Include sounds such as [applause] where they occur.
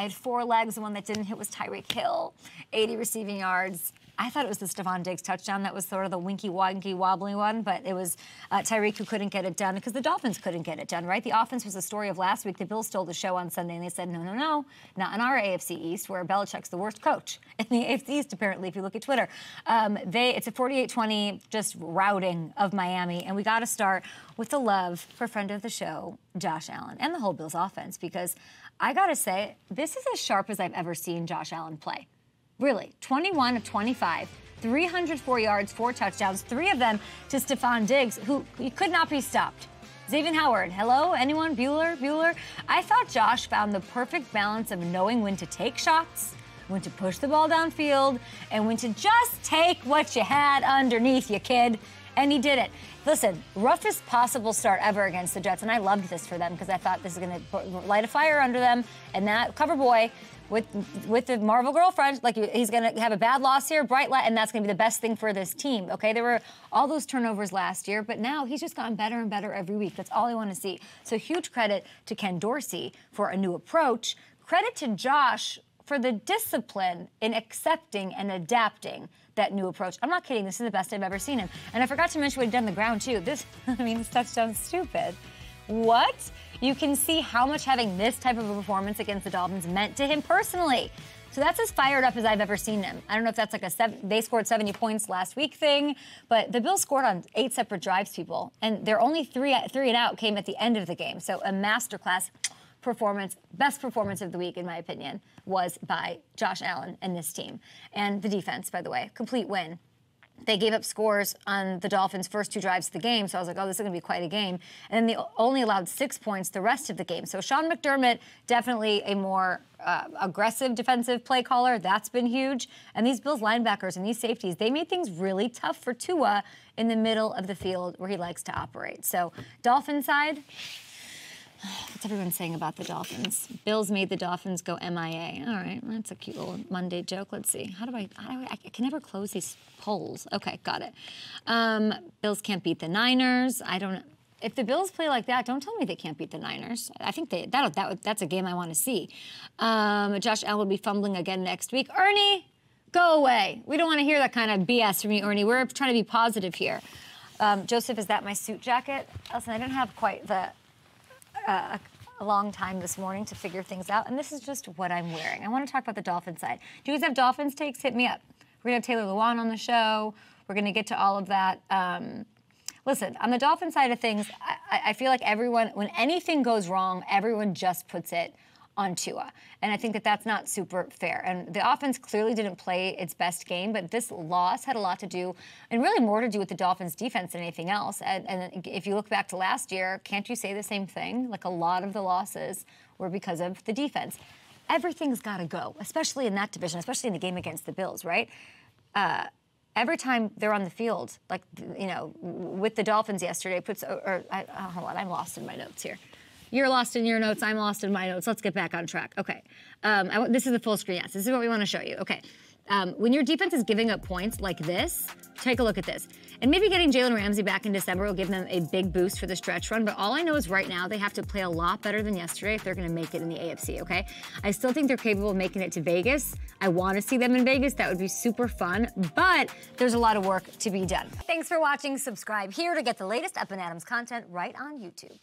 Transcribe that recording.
I had four legs. The one that didn't hit was Tyreek Hill, 80 receiving yards. I thought it was the Stefon Diggs touchdown that was sort of the winky, wonky, wobbly one, but it was uh, Tyreek who couldn't get it done because the Dolphins couldn't get it done, right? The offense was the story of last week. The Bills stole the show on Sunday, and they said, no, no, no, not in our AFC East, where Belichick's the worst coach in the [laughs] AFC East, apparently, if you look at Twitter. Um, they It's a 48-20 just routing of Miami, and we got to start with the love for friend of the show, Josh Allen, and the whole Bills offense, because I got to say, this is as sharp as I've ever seen Josh Allen play. Really, 21 of 25, 304 yards, four touchdowns, three of them to Stefon Diggs, who he could not be stopped. Xavier Howard, hello, anyone? Bueller, Bueller? I thought Josh found the perfect balance of knowing when to take shots, when to push the ball downfield, and when to just take what you had underneath you, kid. And he did it. Listen, roughest possible start ever against the Jets, and I loved this for them because I thought this is going to light a fire under them. And that cover boy with with the Marvel girlfriend. Like he's going to have a bad loss here, bright light, and that's going to be the best thing for this team. Okay, there were all those turnovers last year, but now he's just gotten better and better every week. That's all I want to see. So huge credit to Ken Dorsey for a new approach. Credit to Josh for the discipline in accepting and adapting that new approach. I'm not kidding. This is the best I've ever seen him. And I forgot to mention what he'd done the ground too. This, [laughs] I mean, this touchdown's stupid. What? You can see how much having this type of a performance against the Dolphins meant to him personally. So that's as fired up as I've ever seen him. I don't know if that's like a seven, they scored 70 points last week thing, but the Bills scored on eight separate drives, people, and their only three three and out came at the end of the game. So a masterclass performance, best performance of the week in my opinion, was by Josh Allen and this team and the defense. By the way, complete win they gave up scores on the Dolphins' first two drives of the game. So I was like, oh, this is going to be quite a game. And then they only allowed six points the rest of the game. So Sean McDermott, definitely a more uh, aggressive defensive play caller. That's been huge. And these Bills linebackers and these safeties, they made things really tough for Tua in the middle of the field where he likes to operate. So Dolphin side, [sighs] What's everyone saying about the Dolphins? Bills made the Dolphins go MIA. All right, that's a cute little Monday joke. Let's see. How do I? How do I, I can never close these polls. Okay, got it. Um, Bills can't beat the Niners. I don't. If the Bills play like that, don't tell me they can't beat the Niners. I think they that, that that's a game I want to see. Um, Josh Allen will be fumbling again next week. Ernie, go away. We don't want to hear that kind of BS from you, Ernie. We're trying to be positive here. Um, Joseph, is that my suit jacket? Listen, I didn't have quite the a long time this morning to figure things out, and this is just what I'm wearing. I want to talk about the Dolphin side. Do you guys have Dolphins takes? Hit me up. We're going to have Taylor Lewan on the show. We're going to get to all of that. Um, listen, on the Dolphin side of things, I, I feel like everyone, when anything goes wrong, everyone just puts it on Tua. And I think that that's not super fair. And the offense clearly didn't play its best game, but this loss had a lot to do, and really more to do with the Dolphins' defense than anything else. And, and if you look back to last year, can't you say the same thing? Like a lot of the losses were because of the defense. Everything's got to go, especially in that division, especially in the game against the Bills, right? Uh, every time they're on the field, like you know, with the Dolphins yesterday, puts or, or I, oh, hold on, I'm lost in my notes here. You're lost in your notes. I'm lost in my notes. Let's get back on track. Okay. Um, this is the full screen. Yes, this is what we want to show you. Okay. Um, when your defense is giving up points like this, take a look at this. And maybe getting Jalen Ramsey back in December will give them a big boost for the stretch run. But all I know is right now they have to play a lot better than yesterday if they're going to make it in the AFC, okay? I still think they're capable of making it to Vegas. I want to see them in Vegas. That would be super fun. But there's a lot of work to be done. Thanks for watching. Subscribe here to get the latest Up and Adams content right on YouTube.